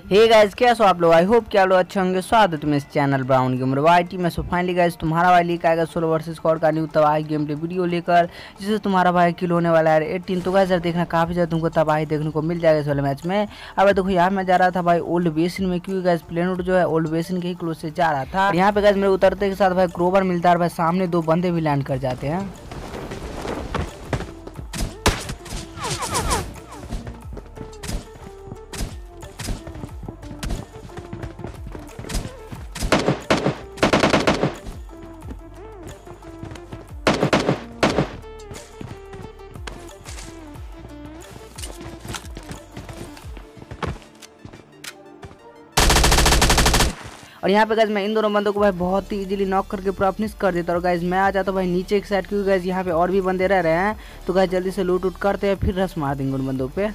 Hey guys क्या सो आप लोग? आई होप क्या लोग अच्छे होंगे। स्वागत है इस channel Brown Gamer Y T में। सो फाइनली गाइस तुम्हारा भाई लेकर आएगा सोलो वर्सेस स्कॉड का न्यू तबाही गेम डे वीडियो लेकर, जिससे तुम्हारा भाई किल होने वाला है। एटीन तो गाइस देखना काफ़ी ज़्यादा तुमको तबाही देखने को मिल जाएगा इस वाले मैच में। अब देखो, यहाँ मैं जा रहा था भाई ओल्ड बेसिन में, क्योंकि गाइस प्लेन जो है ओल्ड बेसिन के ही क्लोज से जा रहा था। यहाँ पे गाइस मेरे उतरते के साथ भाई क्रोबर मिलता है भाई सामने दो बंदे भी लैंड कर जाते हैं। और यहाँ पे गैज मैं इन दोनों बंदों को भाई बहुत ही इजीली नॉक करके पूरा फिनिश कर देता और गाइज़ मैं आ जाता हूँ भाई नीचे एक साइड क्योंकि गाइज़ यहाँ पे और भी बंदे रह रहे हैं। तो गाइज़ जल्दी से लूट उट करते हैं, फिर रस मार देंगे उन बंदों पे।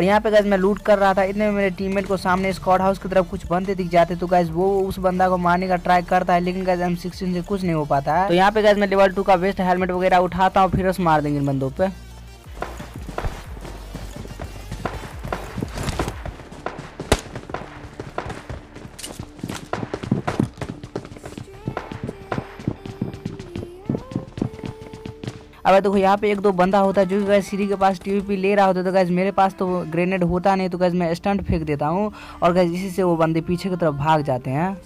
और यहाँ पे गैस मैं लूट कर रहा था, इतने में मेरे टीममेट को सामने स्कॉट हाउस की तरफ़ कुछ बंदे दिख जाते तो गैस वो उस बंदा को मारने का ट्राई करता है, लेकिन गैस एम से कुछ नहीं हो पाता है। तो यहाँ पे गैस मैं लेवल टू का वेस्ट हेलमेट वगैरह उठाता हूँ, फिर उस मार देंगे इन बंदों पे। अब देखो, यहाँ पे एक दो बंदा होता है जो कि सीरी के पास टीवीपी ले रहा होता तो गैस मेरे पास तो ग्रेनेड होता नहीं तो गैस मैं स्टंट फेंक देता हूँ और गैस इसी से वो बंदे पीछे की तरफ़ भाग जाते हैं।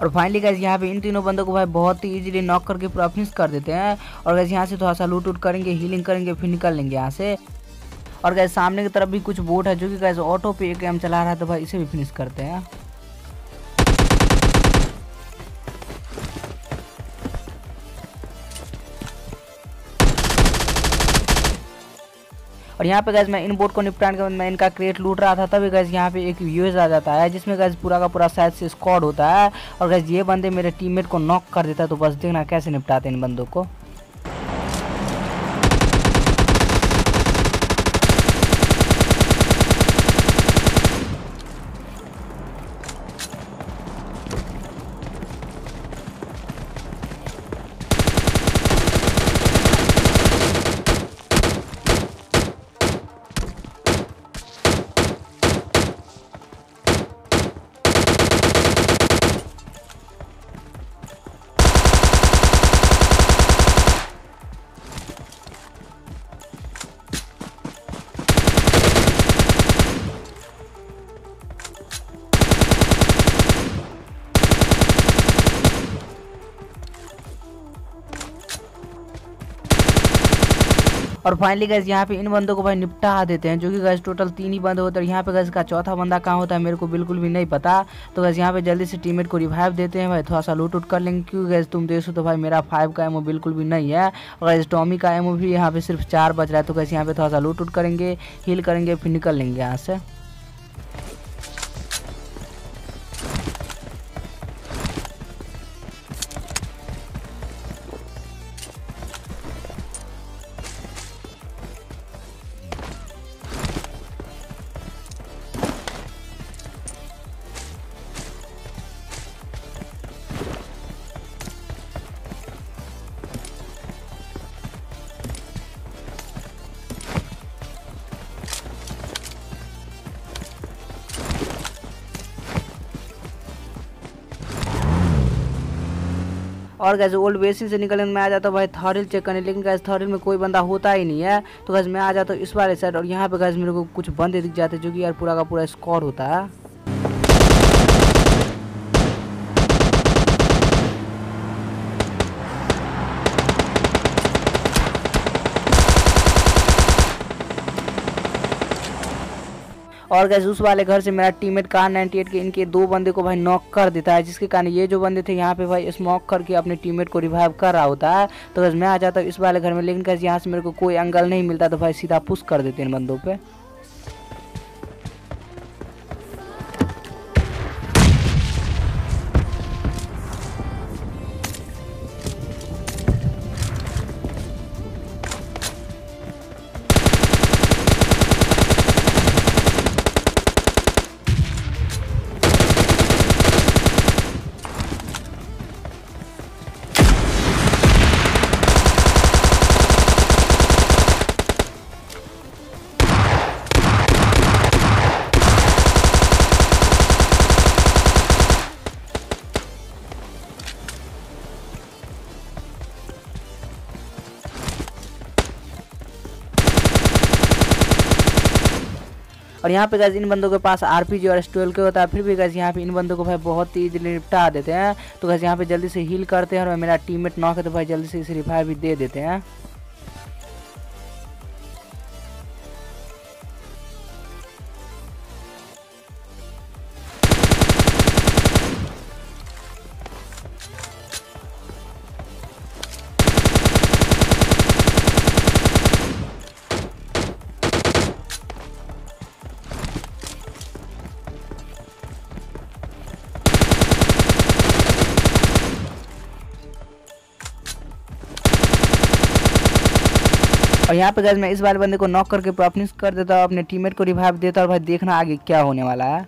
और फाइनली गैस यहाँ पे इन तीनों बंदों को भाई बहुत ही इजीली नॉक करके पूरा फिनिश कर देते हैं। और गैस यहाँ से थोड़ा सा लूट उट करेंगे हीलिंग करेंगे, फिर निकल लेंगे यहाँ से। और गैस सामने की तरफ़ भी कुछ बोट है जो कि गैस ऑटो पे एक गेम चला रहा है तो भाई इसे भी फिनिश करते हैं। और यहाँ पे गैस मैं इन बोर्ड को निपटाने के बाद मैं इनका क्रेट लूट रहा था, तभी गैस यहाँ पे एक यूएस आ जाता है, जिसमें गैस पूरा का पूरा शायद से स्कॉड होता है। और गैस ये बंदे मेरे टीममेट को नॉक कर देता है तो बस देखना कैसे निपटाते हैं इन बंदों को। और फाइनली गैस यहाँ पे इन बंदों को भाई निपटा देते हैं, जो कि गैस टोटल तीन ही बंद होते हैं। यहाँ पे गैस का चौथा बंदा कहाँ होता है, मेरे को बिल्कुल भी नहीं पता। तो गैस यहाँ पे जल्दी से टीममेट को रिवाइव देते हैं, भाई थोड़ा सा लूट उट कर लेंगे, क्योंकि गैस तुम देखो तो भाई, मेरा फाइव का एमओ बिल्कुल भी नहीं है। और गैस टॉमी का एमओ भी यहाँ पे सिर्फ़ चार बज रहा है तो गैस यहाँ पे थोड़ा सा लूट उट करेंगे हील करेंगे, फिर निकल लेंगे यहाँ से। और कैसे ओल्ड बेसिन से निकलने में आ जाता भाई थॉरिल चेक करने। लेकिन गैस थॉरिल में कोई बंदा होता ही नहीं है। तो कैसे मैं आ जाता हूँ इस बारे साइड और यहाँ पे कैसे मेरे को कुछ बंदे दिख जाते जो कि यार पूरा का पूरा स्कोर होता है। और गैस उस वाले घर से मेरा टीममेट कार 98 के, इनके दो बंदे को भाई नॉक कर देता है, जिसके कारण ये जो बंदे थे यहाँ पे भाई स्मोक करके अपने टीममेट को रिवाइव कर रहा होता है। तो गैस मैं आ जाता हूँ इस वाले घर में, लेकिन गैस यहाँ से मेरे को कोई एंगल नहीं मिलता तो भाई सीधा पुश कर देते हैं बंदों पर और यहाँ पे गैस इन बंदों के पास आर पी और एस ट्वेल्व के होता है, फिर भी गैस यहाँ पे इन बंदों को भाई बहुत ही इजीली निपटा देते हैं। तो गैस यहाँ पे जल्दी से हील करते हैं और मेरा टीममेट नॉक है तो भाई जल्दी से इसे रिवाइव भी दे देते हैं। और यहाँ पे गैस मैं इस बार बंदे को नॉक करके प्रॉपनिस कर देता हूँ, अपने टीममेट को रिवाइव देता और भाई देखना आगे क्या होने वाला है।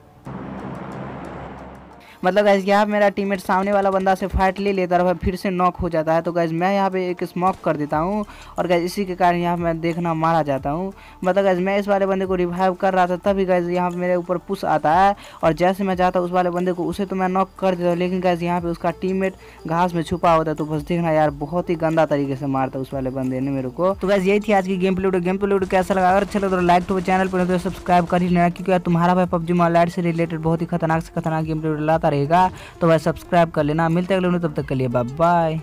मतलब गैस यहाँ मेरा टीममेट सामने वाला बंदा से फाइट ले लेता है फिर से नॉक हो जाता है। तो गैस मैं यहाँ पे एक स्मॉक कर देता हूँ और गैस इसी के कारण यहाँ मैं देखना मारा जाता हूँ। मतलब गैस मैं इस वाले बंदे को रिवाइव कर रहा था, तभी गैस यहाँ मेरे ऊपर पुश आता है और जैसे मैं जाता उस वाले बंदे को, उसे तो मैं नॉक कर देता हूँ, लेकिन गैस यहाँ पे उसका टीम घास में छुपा होता तो बस देखना यार, बहुत ही गंदा तरीके से मारता उस वाले बंदे ने मेरे को। तो गैस यही थी आज की गेम प्ले गेम प्ले कैसा लगा? अगर अच्छा तो लाइक तो चैनल पर तो सब्सक्राइब कर ही लेना, क्योंकि तुम्हारा भाई पब्जी मोबाइल से रिलेटेड बहुत ही खतरनाक से खतरनाक गेम प्लेट लाता रहेगा तो वह सब्सक्राइब कर लेना। मिलते अगले तब तक के लिए बाय